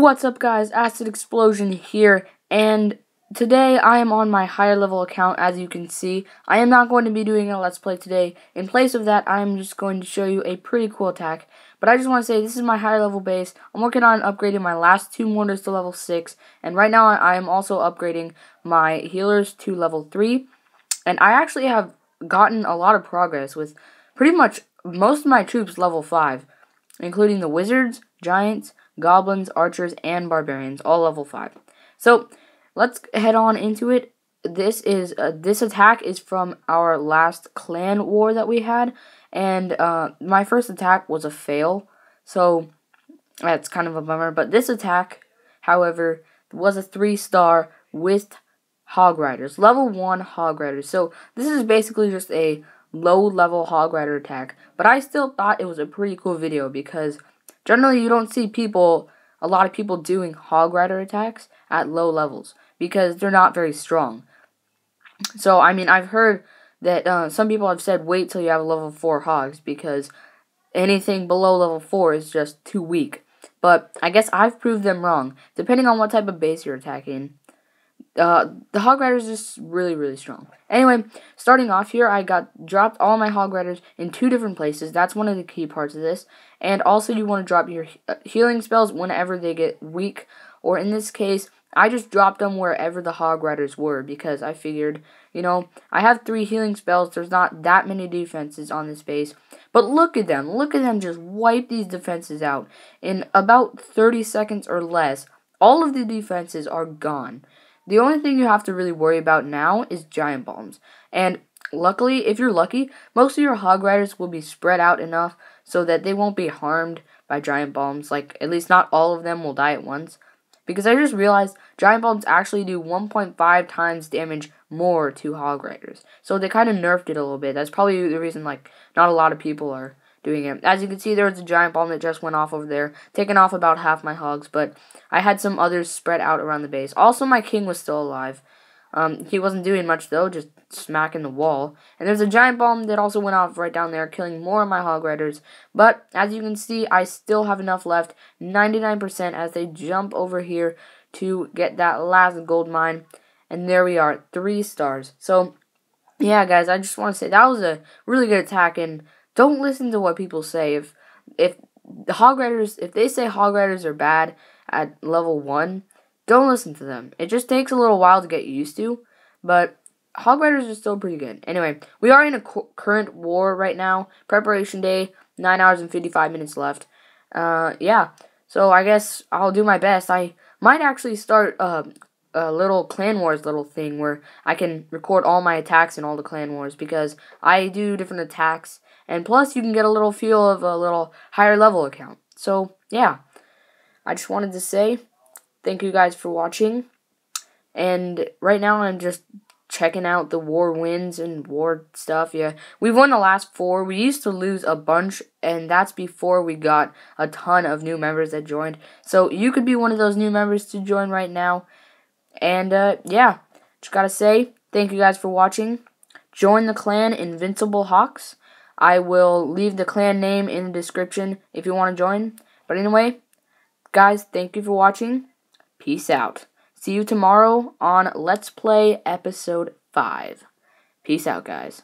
What's up guys, Acid Explosion here, and today I am on my higher level account as you can see. I am not going to be doing a let's play today. In place of that, I am just going to show you a pretty cool attack. But I just want to say this is my higher level base. I'm working on upgrading my last two mortars to level 6, and right now I am also upgrading my healers to level 3. And I actually have gotten a lot of progress with pretty much most of my troops level 5, including the wizards, giants, goblins, archers, and barbarians, all level 5. So, let's head on into it. This is uh, this attack is from our last clan war that we had, and uh, my first attack was a fail, so that's kind of a bummer. But this attack, however, was a three star with hog riders, level one hog riders. So this is basically just a low level hog rider attack, but I still thought it was a pretty cool video because Generally, you don't see people, a lot of people doing hog rider attacks at low levels because they're not very strong. So, I mean, I've heard that uh, some people have said wait till you have level 4 hogs because anything below level 4 is just too weak. But I guess I've proved them wrong. Depending on what type of base you're attacking, uh, the Hog Riders is really, really strong. Anyway, starting off here, I got dropped all my Hog Riders in two different places. That's one of the key parts of this. And also, you want to drop your uh, healing spells whenever they get weak. Or in this case, I just dropped them wherever the Hog Riders were because I figured, you know, I have three healing spells. There's not that many defenses on this base. But look at them. Look at them just wipe these defenses out. In about 30 seconds or less, all of the defenses are gone. The only thing you have to really worry about now is giant bombs. And luckily, if you're lucky, most of your hog riders will be spread out enough so that they won't be harmed by giant bombs. Like, at least not all of them will die at once. Because I just realized giant bombs actually do 1.5 times damage more to hog riders. So they kind of nerfed it a little bit. That's probably the reason, like, not a lot of people are doing it. As you can see, there was a giant bomb that just went off over there, taking off about half my hogs, but I had some others spread out around the base. Also, my king was still alive. Um, he wasn't doing much, though, just smacking the wall. And there's a giant bomb that also went off right down there, killing more of my hog riders. But, as you can see, I still have enough left, 99%, as they jump over here to get that last gold mine. And there we are, three stars. So, yeah, guys, I just want to say that was a really good attack, and don't listen to what people say. If if the hog riders, if they say hog riders are bad at level one, don't listen to them. It just takes a little while to get used to, but hog riders are still pretty good. Anyway, we are in a current war right now. Preparation day, nine hours and fifty five minutes left. Uh, yeah. So I guess I'll do my best. I might actually start uh, a little clan wars little thing where I can record all my attacks in all the clan wars because I do different attacks and plus, you can get a little feel of a little higher level account. So, yeah. I just wanted to say thank you guys for watching. And right now, I'm just checking out the war wins and war stuff. Yeah, we've won the last four. We used to lose a bunch, and that's before we got a ton of new members that joined. So you could be one of those new members to join right now. And uh, yeah, just gotta say thank you guys for watching. Join the clan Invincible Hawks. I will leave the clan name in the description if you want to join. But anyway, guys, thank you for watching. Peace out. See you tomorrow on Let's Play Episode 5. Peace out, guys.